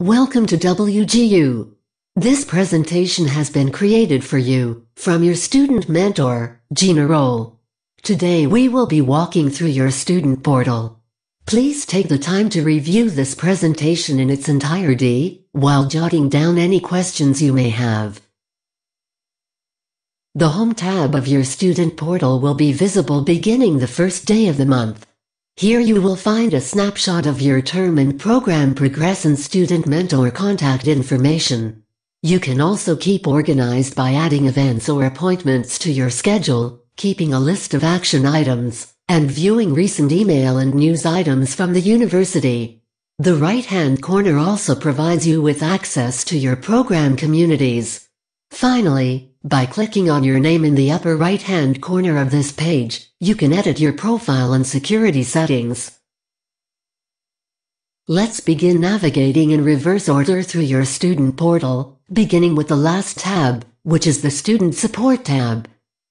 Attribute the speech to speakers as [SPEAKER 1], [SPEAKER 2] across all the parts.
[SPEAKER 1] Welcome to WGU. This presentation has been created for you from your student mentor, Gina Roll. Today we will be walking through your student portal. Please take the time to review this presentation in its entirety while jotting down any questions you may have. The Home tab of your student portal will be visible beginning the first day of the month. Here you will find a snapshot of your term and program progress and student mentor contact information. You can also keep organized by adding events or appointments to your schedule, keeping a list of action items, and viewing recent email and news items from the university. The right-hand corner also provides you with access to your program communities. Finally, by clicking on your name in the upper right-hand corner of this page, you can edit your profile and security settings. Let's begin navigating in reverse order through your student portal, beginning with the last tab, which is the Student Support tab.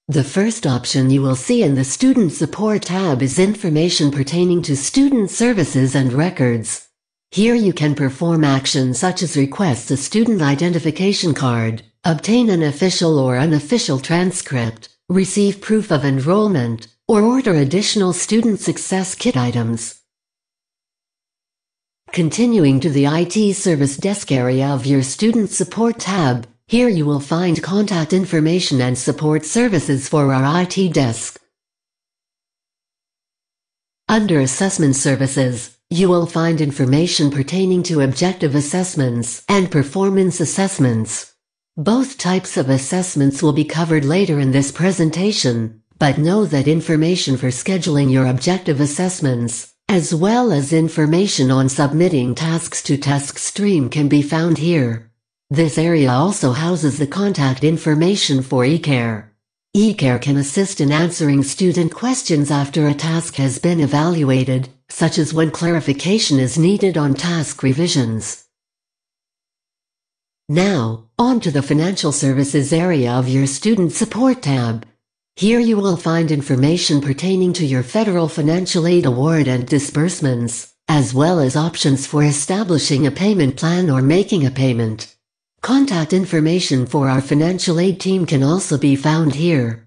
[SPEAKER 1] The first option you will see in the Student Support tab is information pertaining to student services and records. Here you can perform actions such as request a student identification card, obtain an official or unofficial transcript, receive proof of enrollment, or order additional student success kit items. Continuing to the IT Service Desk area of your Student Support tab, here you will find contact information and support services for our IT desk. Under Assessment Services, you will find information pertaining to objective assessments and performance assessments. Both types of assessments will be covered later in this presentation, but know that information for scheduling your objective assessments, as well as information on submitting tasks to TaskStream can be found here. This area also houses the contact information for eCare. eCare can assist in answering student questions after a task has been evaluated, such as when clarification is needed on task revisions. Now, on to the Financial Services area of your Student Support tab. Here you will find information pertaining to your federal financial aid award and disbursements, as well as options for establishing a payment plan or making a payment. Contact information for our financial aid team can also be found here.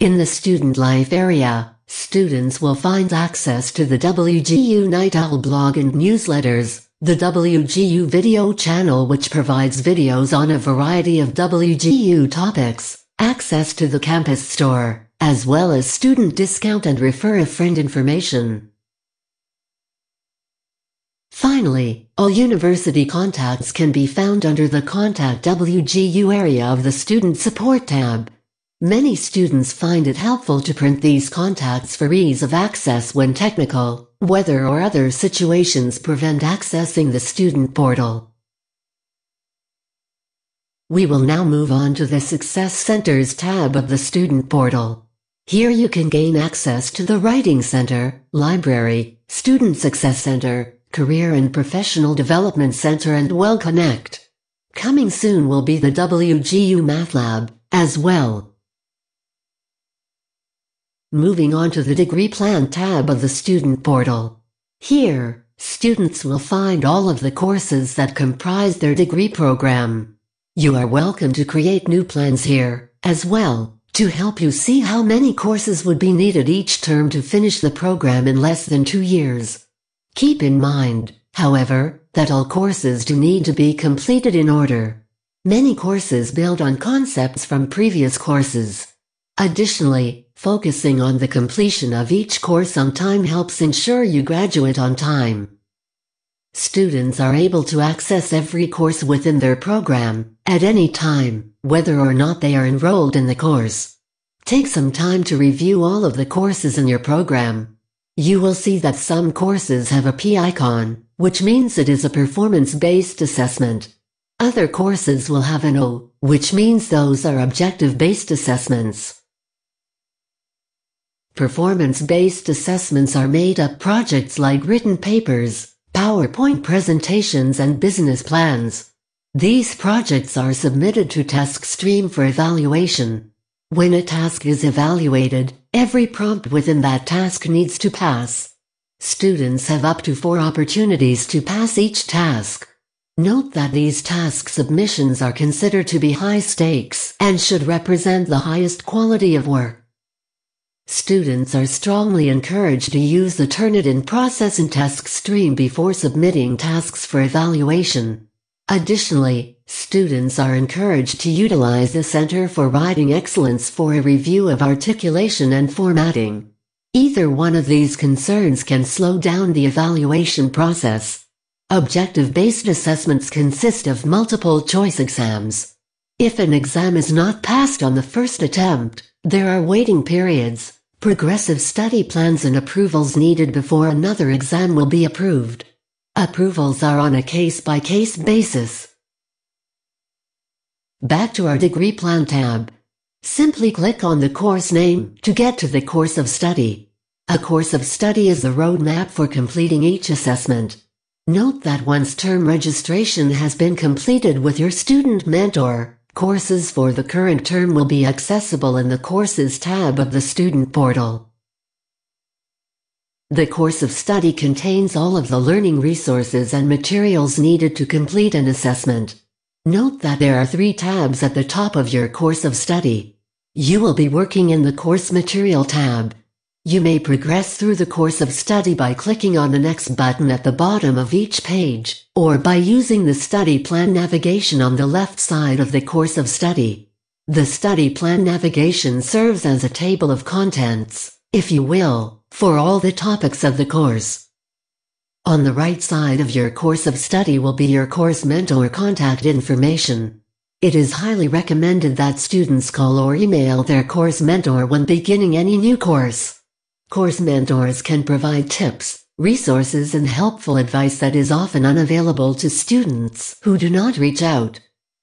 [SPEAKER 1] In the Student Life area, students will find access to the WGU Night Owl blog and newsletters, the WGU video channel which provides videos on a variety of WGU topics, access to the campus store, as well as student discount and refer a friend information. Finally, all university contacts can be found under the Contact WGU area of the Student Support tab. Many students find it helpful to print these contacts for ease of access when technical, weather or other situations prevent accessing the student portal. We will now move on to the Success Centers tab of the student portal. Here you can gain access to the Writing Center, Library, Student Success Center, Career and Professional Development Center and Well Connect. Coming soon will be the WGU Math Lab, as well. Moving on to the Degree Plan tab of the Student Portal. Here, students will find all of the courses that comprise their degree program. You are welcome to create new plans here, as well, to help you see how many courses would be needed each term to finish the program in less than two years. Keep in mind, however, that all courses do need to be completed in order. Many courses build on concepts from previous courses. Additionally, Focusing on the completion of each course on time helps ensure you graduate on time. Students are able to access every course within their program, at any time, whether or not they are enrolled in the course. Take some time to review all of the courses in your program. You will see that some courses have a P icon, which means it is a performance-based assessment. Other courses will have an O, which means those are objective-based assessments. Performance-based assessments are made up projects like written papers, PowerPoint presentations and business plans. These projects are submitted to TaskStream for evaluation. When a task is evaluated, every prompt within that task needs to pass. Students have up to four opportunities to pass each task. Note that these task submissions are considered to be high stakes and should represent the highest quality of work. Students are strongly encouraged to use the Turnitin process in TaskStream before submitting tasks for evaluation. Additionally, students are encouraged to utilize the Center for Writing Excellence for a review of articulation and formatting. Either one of these concerns can slow down the evaluation process. Objective-based assessments consist of multiple choice exams. If an exam is not passed on the first attempt, there are waiting periods, progressive study plans and approvals needed before another exam will be approved. Approvals are on a case-by-case basis. Back to our degree plan tab. Simply click on the course name to get to the course of study. A course of study is the roadmap for completing each assessment. Note that once term registration has been completed with your student mentor, Courses for the current term will be accessible in the Courses tab of the Student Portal. The course of study contains all of the learning resources and materials needed to complete an assessment. Note that there are three tabs at the top of your course of study. You will be working in the Course Material tab. You may progress through the course of study by clicking on the next button at the bottom of each page, or by using the study plan navigation on the left side of the course of study. The study plan navigation serves as a table of contents, if you will, for all the topics of the course. On the right side of your course of study will be your course mentor contact information. It is highly recommended that students call or email their course mentor when beginning any new course. Course mentors can provide tips, resources and helpful advice that is often unavailable to students who do not reach out.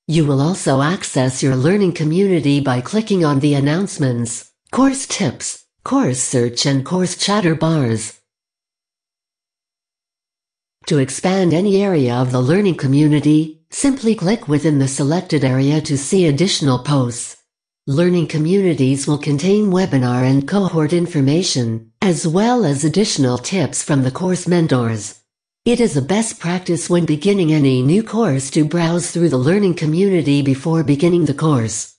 [SPEAKER 1] You will also access your learning community by clicking on the announcements, course tips, course search and course chatter bars. To expand any area of the learning community, simply click within the selected area to see additional posts. Learning communities will contain webinar and cohort information, as well as additional tips from the course mentors. It is a best practice when beginning any new course to browse through the learning community before beginning the course.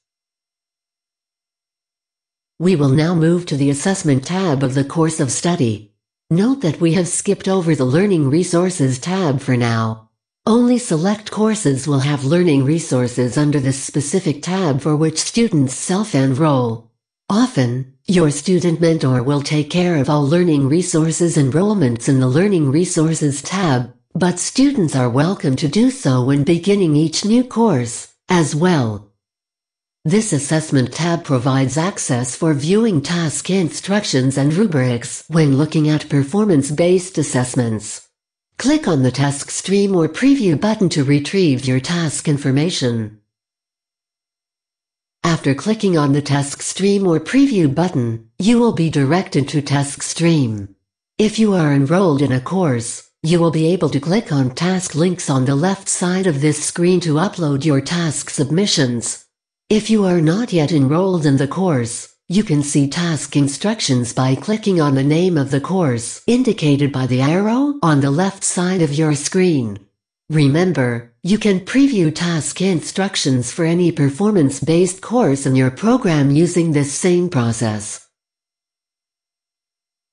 [SPEAKER 1] We will now move to the Assessment tab of the course of study. Note that we have skipped over the Learning Resources tab for now. Only select courses will have learning resources under this specific tab for which students self-enroll. Often, your student mentor will take care of all learning resources enrollments in the Learning Resources tab, but students are welcome to do so when beginning each new course, as well. This assessment tab provides access for viewing task instructions and rubrics when looking at performance-based assessments. Click on the TaskStream or Preview button to retrieve your task information. After clicking on the TaskStream or Preview button, you will be directed to TaskStream. If you are enrolled in a course, you will be able to click on task links on the left side of this screen to upload your task submissions. If you are not yet enrolled in the course, you can see task instructions by clicking on the name of the course indicated by the arrow on the left side of your screen. Remember, you can preview task instructions for any performance-based course in your program using this same process.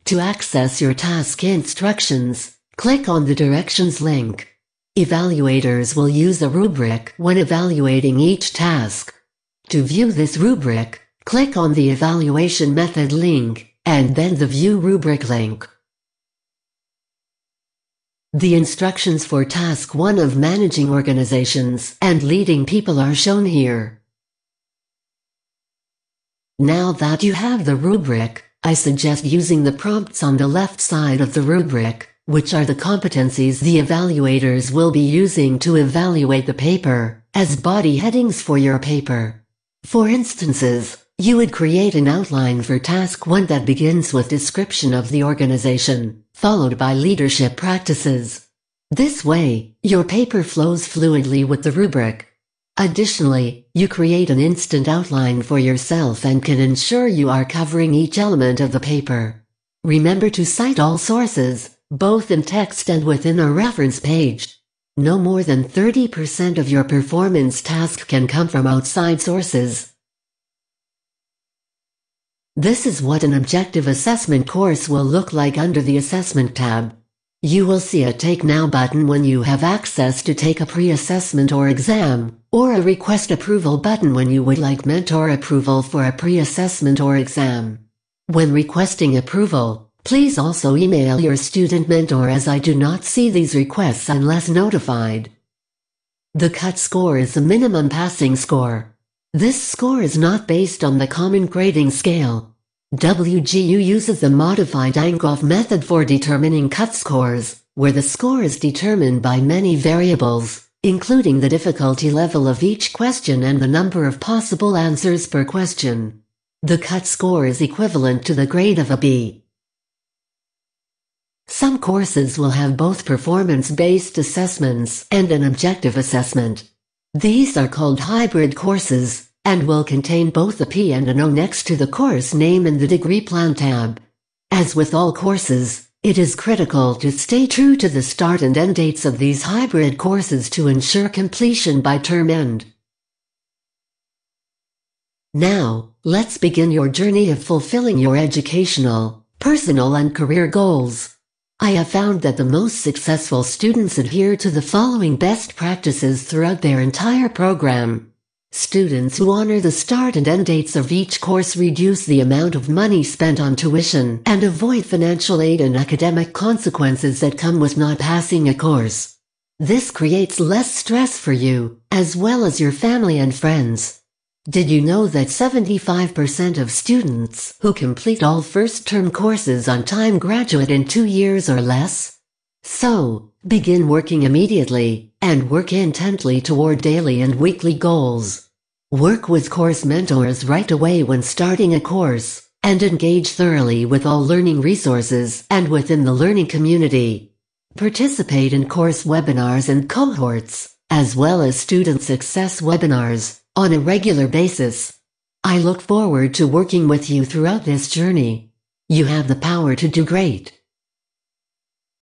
[SPEAKER 1] To access your task instructions, click on the directions link. Evaluators will use a rubric when evaluating each task. To view this rubric, Click on the Evaluation Method link, and then the View Rubric link. The instructions for Task 1 of Managing Organizations and Leading People are shown here. Now that you have the rubric, I suggest using the prompts on the left side of the rubric, which are the competencies the evaluators will be using to evaluate the paper, as body headings for your paper. For instances, you would create an outline for task 1 that begins with description of the organization, followed by leadership practices. This way, your paper flows fluidly with the rubric. Additionally, you create an instant outline for yourself and can ensure you are covering each element of the paper. Remember to cite all sources, both in text and within a reference page. No more than 30% of your performance task can come from outside sources. This is what an objective assessment course will look like under the Assessment tab. You will see a Take Now button when you have access to take a pre-assessment or exam, or a Request Approval button when you would like mentor approval for a pre-assessment or exam. When requesting approval, please also email your student mentor as I do not see these requests unless notified. The cut score is the minimum passing score. This score is not based on the common grading scale. WGU uses the modified Angoff method for determining cut scores, where the score is determined by many variables, including the difficulty level of each question and the number of possible answers per question. The cut score is equivalent to the grade of a B. Some courses will have both performance-based assessments and an objective assessment. These are called hybrid courses, and will contain both a P and an O next to the course name in the Degree Plan tab. As with all courses, it is critical to stay true to the start and end dates of these hybrid courses to ensure completion by term end. Now, let's begin your journey of fulfilling your educational, personal and career goals. I have found that the most successful students adhere to the following best practices throughout their entire program. Students who honor the start and end dates of each course reduce the amount of money spent on tuition and avoid financial aid and academic consequences that come with not passing a course. This creates less stress for you, as well as your family and friends. Did you know that 75% of students who complete all first-term courses on time graduate in two years or less? So, begin working immediately, and work intently toward daily and weekly goals. Work with course mentors right away when starting a course, and engage thoroughly with all learning resources and within the learning community. Participate in course webinars and cohorts, as well as student success webinars on a regular basis. I look forward to working with you throughout this journey. You have the power to do great.